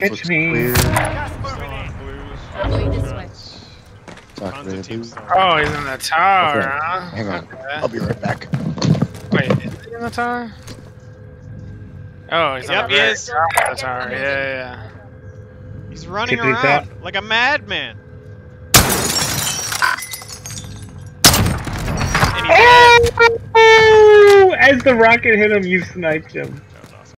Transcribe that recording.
Catch me. To. Oh, he's in the tower, Okay. huh? Hang on. I'll be right back. Wait, is he in the tower? Oh, he's Yep, on he the is. top of the tower. Yeah, yeah, He's running around like a madman. Oh! As the rocket hit him, you sniped him.